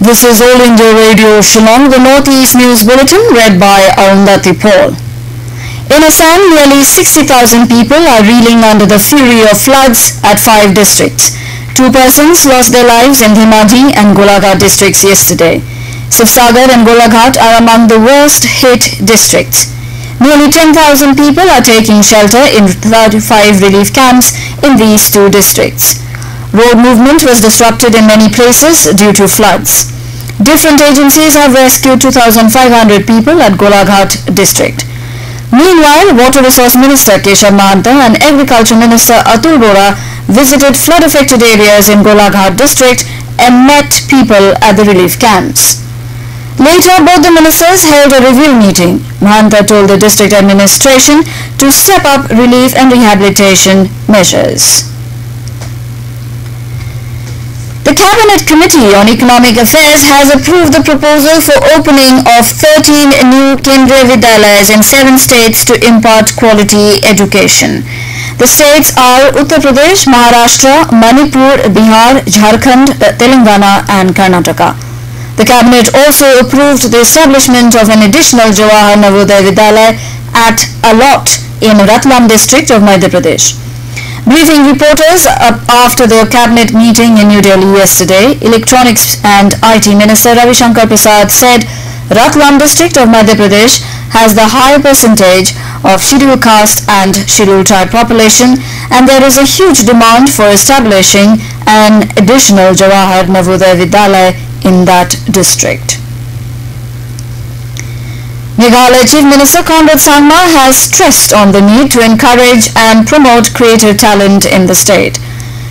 This is All India Radio Shillong, the Northeast News Bulletin read by Arundhati Paul. In Assam, nearly 60,000 people are reeling under the fury of floods at five districts. Two persons lost their lives in Dhemaji and Golaghat districts yesterday. Sivsagar and Golaghat are among the worst hit districts. Nearly 10,000 people are taking shelter in 35 relief camps in these two districts. Road movement was disrupted in many places due to floods. Different agencies have rescued 2,500 people at Golaghat district. Meanwhile, Water Resource Minister Keshav Mahanta and Agriculture Minister Atul Bora visited flood-affected areas in Golaghat district and met people at the relief camps. Later, both the ministers held a review meeting. Mahanta told the district administration to step up relief and rehabilitation measures. The Cabinet Committee on Economic Affairs has approved the proposal for opening of 13 new Kendriya Vidyalayas in seven states to impart quality education. The states are Uttar Pradesh, Maharashtra, Manipur, Bihar, Jharkhand, Telangana and Karnataka. The Cabinet also approved the establishment of an additional Jawahar Navodaya Vidyalaya at Alot in Ratlam district of Madhya Pradesh. Briefing reporters uh, after the cabinet meeting in New Delhi yesterday, Electronics and IT Minister Ravi Shankar Prasad said Ratlam district of Madhya Pradesh has the high percentage of scheduled caste and scheduled tribe population and there is a huge demand for establishing an additional Jawahar Navodaya Vidyalaya in that district. Meghalaya Chief Minister Conrad Sangma has stressed on the need to encourage and promote creative talent in the state.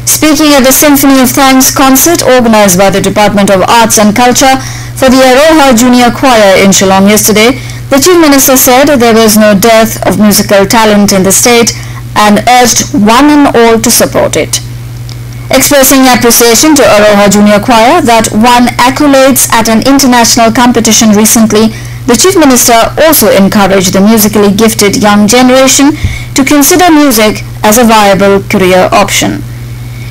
Speaking at the Symphony of Thanks concert organized by the Department of Arts and Culture for the Aroha Junior Choir in Shillong yesterday, the Chief Minister said there was no dearth of musical talent in the state and urged one and all to support it. Expressing appreciation to Aroha Junior Choir that won accolades at an international competition recently, the Chief Minister also encouraged the musically gifted young generation to consider music as a viable career option.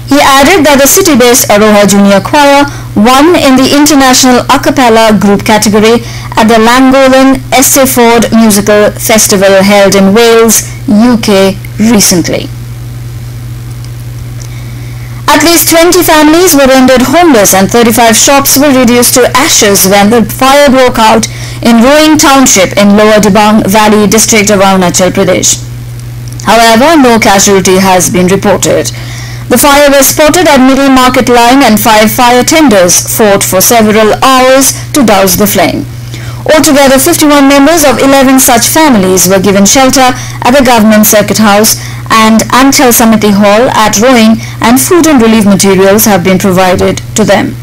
He added that the city-based Aroha Junior Choir won in the International A Cappella Group category at the Llangollen Eisteddfod Musical Festival held in Wales, UK recently. At least 20 families were rendered homeless and 35 shops were reduced to ashes when the fire broke out in Roing Township in Lower Dibang Valley district of Arunachal Pradesh. However, no casualty has been reported. The fire was spotted at Middle Market Line and five fire tenders fought for several hours to douse the flame. Altogether, 51 members of 11 such families were given shelter at the Government Circuit House and Anchal Samiti Hall at Roing and food and relief materials have been provided to them.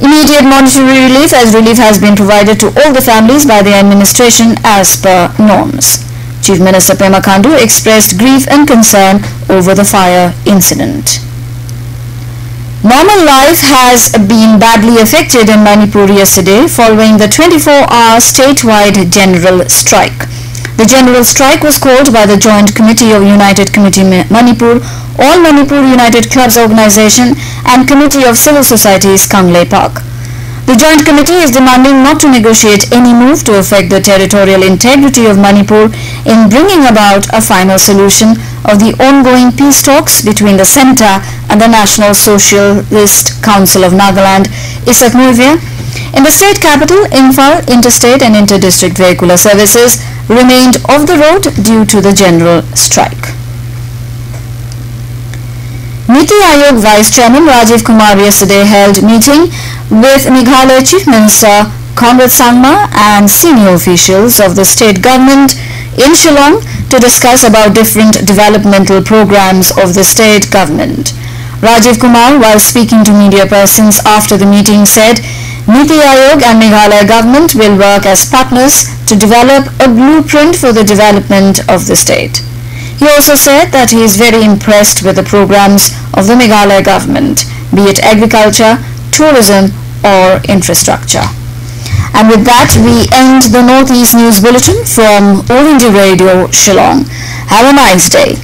Immediate monetary relief as relief has been provided to all the families by the administration as per norms. Chief Minister Pema Khandu expressed grief and concern over the fire incident. Normal life has been badly affected in Manipur yesterday following the 24-hour statewide general strike. The general strike was called by the Joint Committee of United Committee Manipur, All Manipur United Clubs Organization and Committee of Civil Societies Kangleipak. The Joint Committee is demanding not to negotiate any move to affect the territorial integrity of Manipur in bringing about a final solution of the ongoing peace talks between the centre and the National Socialist Council of Nagaland, Isak-Muivah. In the state capital, Imphal, interstate and inter-district vehicular services remained off the road due to the general strike. Niti Aayog Vice Chairman Rajiv Kumar yesterday held meeting with Meghalaya Chief Minister Conrad Sangma and senior officials of the state government in Shillong to discuss about different developmental programs of the state government. Rajiv Kumar, while speaking to media persons after the meeting, said Niti Aayog and Meghalaya government will work as partners to develop a blueprint for the development of the state. He also said that he is very impressed with the programs of the Meghalaya government, be it agriculture, tourism or infrastructure. And with that, we end the Northeast News Bulletin from All India Radio, Shillong. Have a nice day.